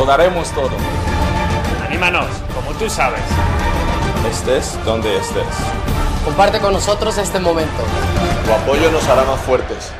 Lo daremos todo. Anímanos, como tú sabes. Estés donde estés. Comparte con nosotros este momento. Tu apoyo nos hará más fuertes.